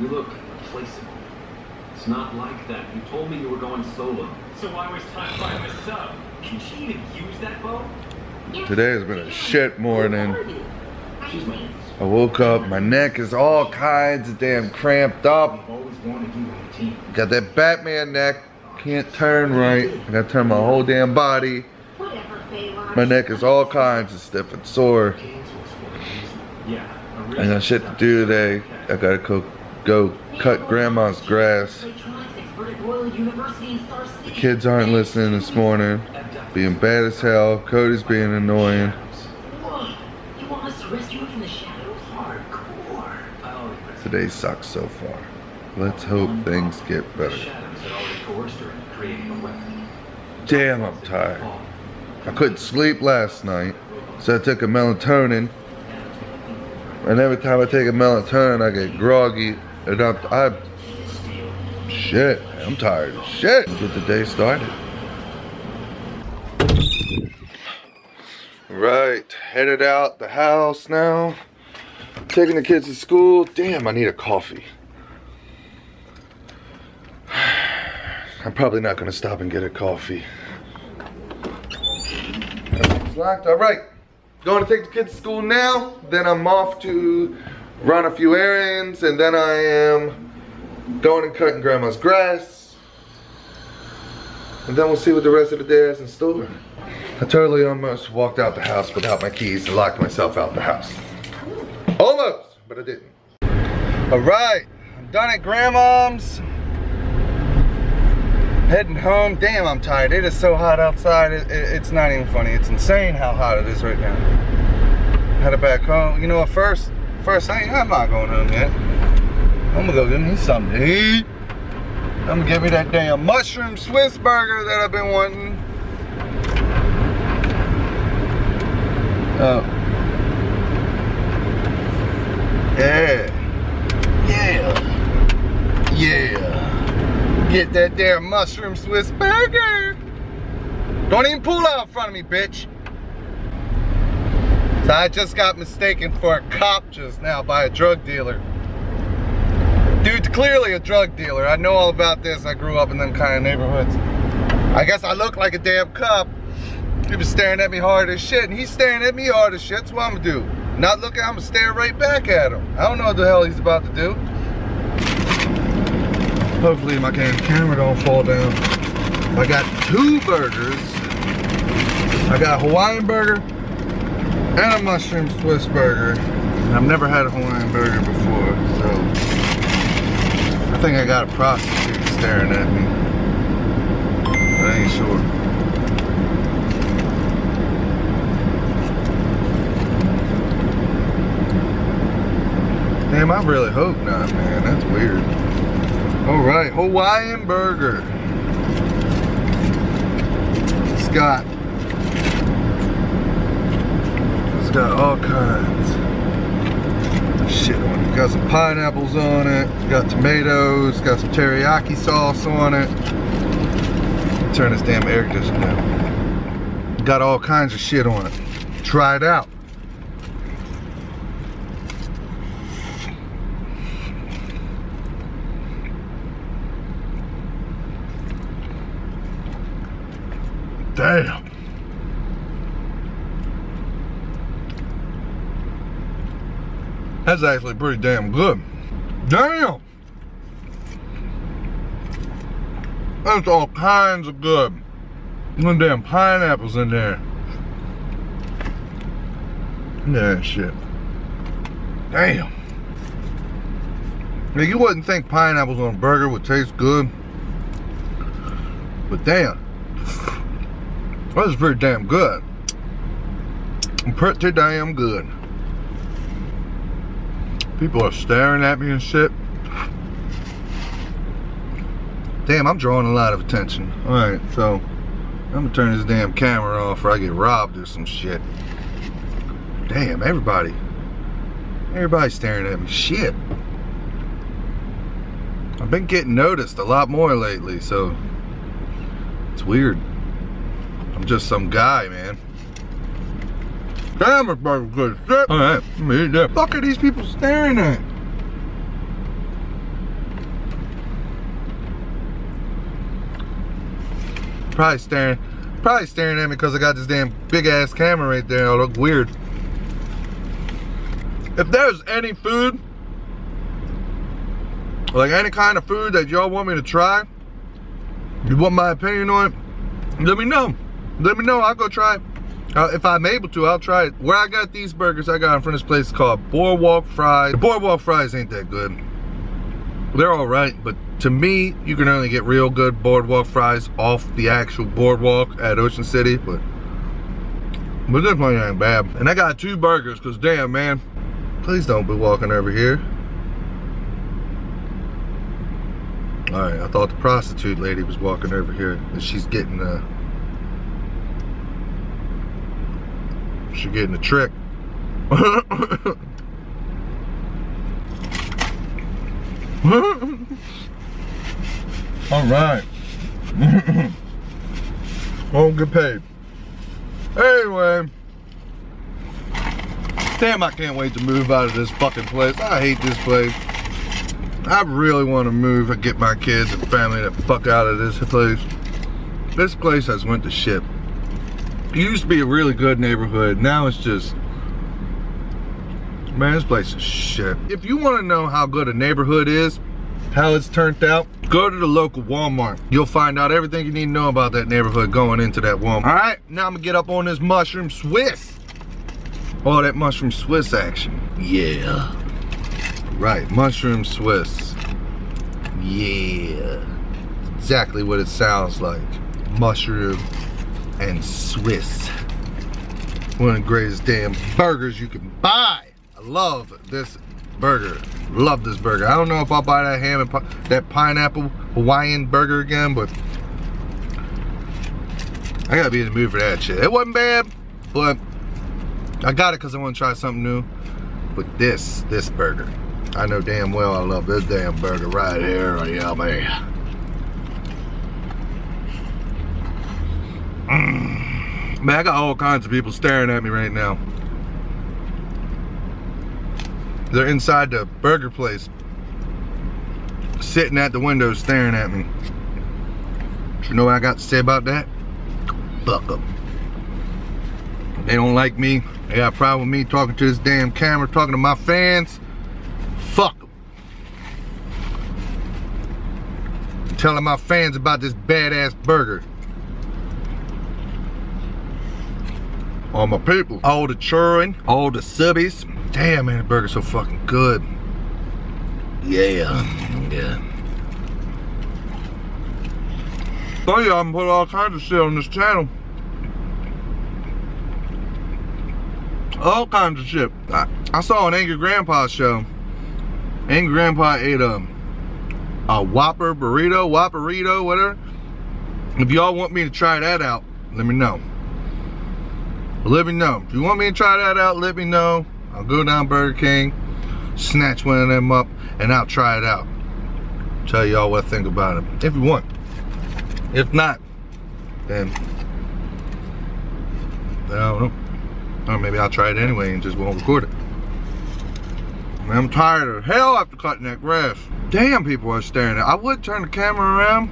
You look replaceable. It's not like that. You told me you were going solo. So why waste time by myself? Can she even use that bow? Today has been a shit morning. She's my I woke up, my neck is all kinds of damn cramped up. I've always wanted you on the team. Got that Batman neck, can't turn right. I gotta turn my whole damn body. My neck is all kinds of stiff and sore. Yeah. I got shit to do today. I gotta go, go cut grandma's grass. The kids aren't listening this morning. Being bad as hell. Cody's being annoying. Today sucks so far. Let's hope things get better. Damn, I'm tired. I couldn't sleep last night, so I took a melatonin. And every time I take a melatonin, I get groggy. And I'm, I, shit, I'm tired as shit. Get the day started. Right, headed out the house now. Taking the kids to school. Damn, I need a coffee. I'm probably not gonna stop and get a coffee. It's locked. All right. Going to take the kids to school now. Then I'm off to run a few errands. And then I am going and cutting grandma's grass. And then we'll see what the rest of the day has in store. I totally almost walked out the house without my keys and locked myself out the house. Almost, but I didn't. All right, I'm done at grandma's. heading home. Damn, I'm tired. It is so hot outside. It, it- it's not even funny. It's insane how hot it is right now. Headed back home. You know at First, first, ain't, I'm not going home yet. I'm gonna go get me something to eat. I'm gonna get me that damn mushroom Swiss burger that I've been wanting. Oh. Yeah. Yeah. Yeah. Get that damn mushroom Swiss burger. Don't even pull out in front of me, bitch. I just got mistaken for a cop just now by a drug dealer. Dude's clearly a drug dealer. I know all about this. I grew up in them kind of neighborhoods. I guess I look like a damn cop. He was staring at me hard as shit, and he's staring at me hard as shit. That's what I'm gonna do. Not looking, I'm gonna stare right back at him. I don't know what the hell he's about to do. Hopefully my camera don't fall down. I got two burgers. I got a Hawaiian burger and a mushroom Swiss burger. I've never had a Hawaiian burger before, so I think I got a prostitute staring at me. But I ain't sure. Damn, I really hope not, man. That's weird. All right, Hawaiian burger. It's got, it's got uh, all kinds of shit on it. Got some pineapples on it. Got tomatoes. Got some teriyaki sauce on it. Turn this damn air conditioner down. Got all kinds of shit on it. Try it out. Damn. That's actually pretty damn good. Damn. That's all kinds of good. Them damn pineapples in there. Yeah, shit. Damn. Now, you wouldn't think pineapples on a burger would taste good. But damn. That was pretty damn good. Pretty damn good. People are staring at me and shit. Damn, I'm drawing a lot of attention. Alright, so I'm gonna turn this damn camera off or I get robbed or some shit. Damn, everybody. Everybody's staring at me. Shit. I've been getting noticed a lot more lately, so it's weird. I'm just some guy, man. Damn, it's burger's good shit. All right, let me eat that. Fuck are these people staring at? Probably staring, probably staring at me because I got this damn big ass camera right there. I look weird. If there's any food, like any kind of food that y'all want me to try, you want my opinion on it, let me know. Let me know, I'll go try uh, if I'm able to, I'll try it. Where I got these burgers, I got front of this place called Boardwalk Fries. The Boardwalk Fries ain't that good. They're all right, but to me, you can only get real good Boardwalk Fries off the actual Boardwalk at Ocean City, but but this one ain't bad. And I got two burgers, cause damn, man, please don't be walking over here. All right, I thought the prostitute lady was walking over here, and she's getting uh She's getting the trick. All right. Won't get paid. Anyway. Damn, I can't wait to move out of this fucking place. I hate this place. I really want to move and get my kids and family the fuck out of this place. This place has went to shit. Used to be a really good neighborhood. Now it's just, man, this place is shit. If you want to know how good a neighborhood is, how it's turned out, go to the local Walmart. You'll find out everything you need to know about that neighborhood going into that Walmart. All right, now I'm gonna get up on this mushroom Swiss. All that mushroom Swiss action. Yeah. Right, mushroom Swiss. Yeah. Exactly what it sounds like. Mushroom and Swiss. One of the greatest damn burgers you can buy. I love this burger. Love this burger. I don't know if I'll buy that ham and pi that pineapple Hawaiian burger again, but I gotta be in the mood for that shit. It wasn't bad, but I got it because I want to try something new. But this, this burger, I know damn well I love this damn burger right here. Oh, yeah, man. Mm. Man, I got all kinds of people staring at me right now. They're inside the burger place, sitting at the window staring at me. You know what I got to say about that? Fuck them. They don't like me. They got a problem with me talking to this damn camera, talking to my fans. Fuck them. Telling my fans about this badass burger. All my people. All the churring, all the subbies. Damn, man, the burger's so fucking good. Yeah, yeah. So y'all can put all kinds of shit on this channel. All kinds of shit. I, I saw an Angry Grandpa show. Angry Grandpa ate a, a Whopper burrito, Whopperito, whatever. If y'all want me to try that out, let me know let me know. If you want me to try that out, let me know. I'll go down Burger King, snatch one of them up, and I'll try it out. Tell y'all what I think about it. If you want. If not, then I don't know. Or maybe I'll try it anyway and just won't record it. I'm tired of hell after cutting that grass. Damn, people are staring at I would turn the camera around,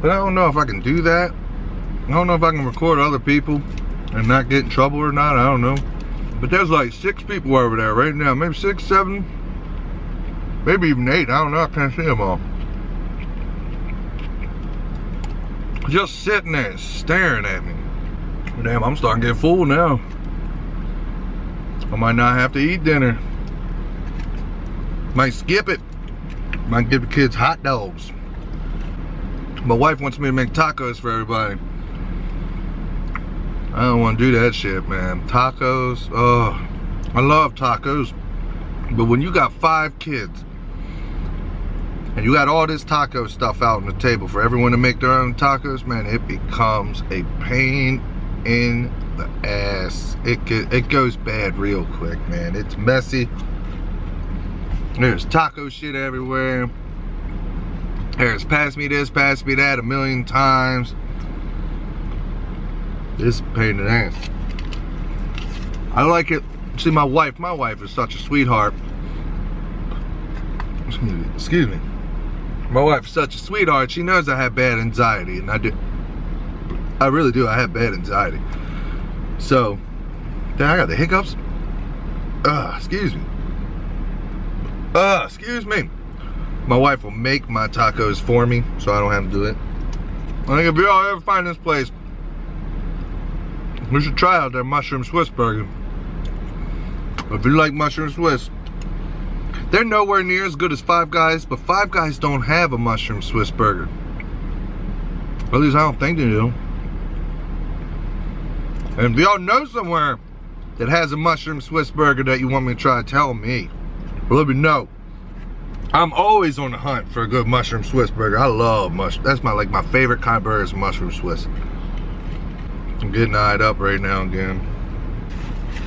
but I don't know if I can do that. I don't know if I can record other people and not get in trouble or not, I don't know. But there's like six people over there right now, maybe six, seven, maybe even eight, I don't know, I can't see them all. Just sitting there staring at me. Damn, I'm starting to get full now. I might not have to eat dinner. Might skip it. Might give the kids hot dogs. My wife wants me to make tacos for everybody. I don't want to do that shit, man. Tacos, oh, I love tacos. But when you got five kids, and you got all this taco stuff out on the table for everyone to make their own tacos, man, it becomes a pain in the ass. It, it goes bad real quick, man. It's messy. There's taco shit everywhere. There's pass me this, pass me that a million times. This pain in the ass. I like it. See, my wife, my wife is such a sweetheart. Excuse me. Excuse me. My wife is such a sweetheart. She knows I have bad anxiety, and I do. I really do. I have bad anxiety. So, then I got the hiccups. Uh, excuse me. Uh, excuse me. My wife will make my tacos for me, so I don't have to do it. I think if y'all ever find this place, we should try out their mushroom Swiss burger. If you like mushroom Swiss, they're nowhere near as good as Five Guys, but Five Guys don't have a mushroom Swiss burger. at least I don't think they do. And if y'all know somewhere that has a mushroom Swiss burger that you want me to try, tell me. let me know. I'm always on the hunt for a good mushroom Swiss burger. I love mushroom. That's my like my favorite kind of burger is mushroom Swiss. I'm getting eyed up right now again.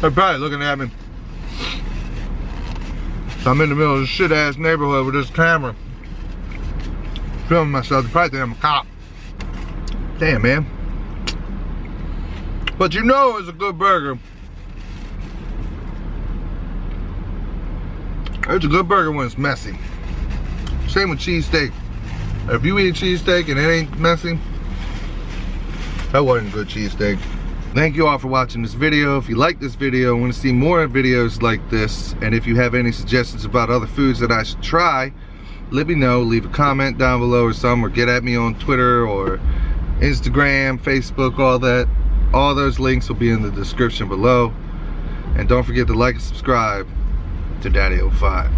They're probably looking at me. So I'm in the middle of this shit ass neighborhood with this camera. Filming myself. They probably think I'm a cop. Damn, man. But you know it's a good burger. It's a good burger when it's messy. Same with cheesesteak. If you eat a cheesesteak and it ain't messy, that wasn't a good cheesesteak. Thank you all for watching this video. If you like this video and want to see more videos like this, and if you have any suggestions about other foods that I should try, let me know. Leave a comment down below or some, or get at me on Twitter or Instagram, Facebook, all that. All those links will be in the description below. And don't forget to like and subscribe to DaddyOFive.